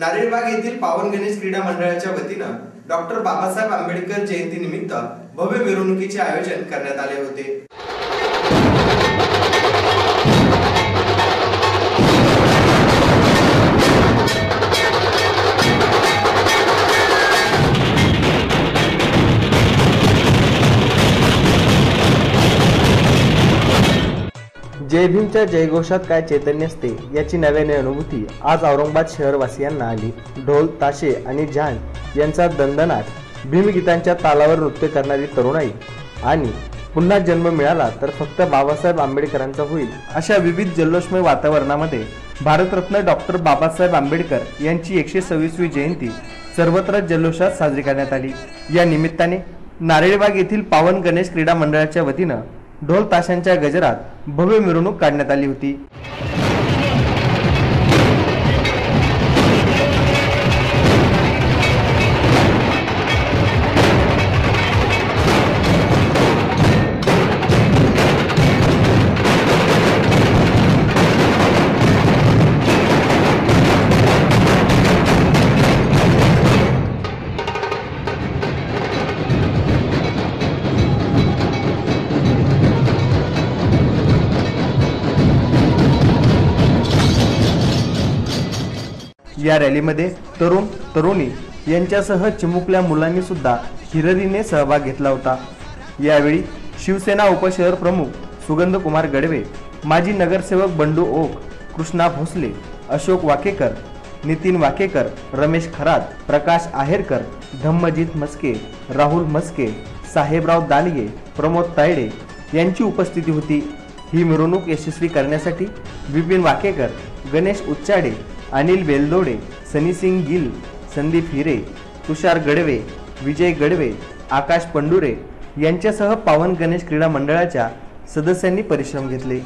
नारेलबाग येथील पावन गणेश क्रीडा मंडळाच्या वतीनं डॉक्टर बाबासाहेब आंबेडकर जयंती निमित्त भव्य मिरवणुकीचे आयोजन करण्यात आले होते. जय भीमच्या जयघोषात काय चैतन्य असते याची नव्याने अनुभूती. आज औरंगाबाद शहरवासियांना आली. ढोल ताशे आणि झांज यांचा दंदनाट भीमगीतांच्या तालावर नृत्य करणारी तरुणाई. आणि पुन्हा जन्म मिळाला तर फक्त बाबासाहेब आंबेडकरांचा होईल अशा विविध जल्लोषमय वातावरणामध्ये भारतरत्न डॉक्टर बाबासाहेब आंबेडकर यांची एकशे सव्वीसवी जयंती सर्वत्र जल्लोषात साजरी करण्यात आली. या निमित्ताने नारेळबाग येथील पावन गणेश क्रीडा मंडळाच्या वतीनं ढोल ताशांच्या गजरात भव्य मिरवणूक काढण्यात आली होती. या रॅलीमध्ये तरुण तरुणी यांच्यासह चिमुकल्या मुलांनी सुद्धा हिररीने सहभाग घेतला होता. यावेळी शिवसेना उपशहर प्रमुख सुगंध कुमार गडवे माजी नगरसेवक बंडू ओक कृष्णा भोसले अशोक वाकेकर नितीन वाकेकर रमेश खरात प्रकाश आहेरकर धम्मजित मस्के राहुल मस्के साहेबराव दालगे प्रमोद तायडे यांची उपस्थिती होती. ही मिरवणूक यशस्वी करण्यासाठी विपिन वाकेकर गणेश उच्चाडे अनिल बेलदोडे सनीसिंग गिल संदीप हिरे तुषार गडवे विजय गडवे आकाश पंडुरे यांच्यासह पावन गणेश क्रीडा मंडळाच्या सदस्यांनी परिश्रम घेतले.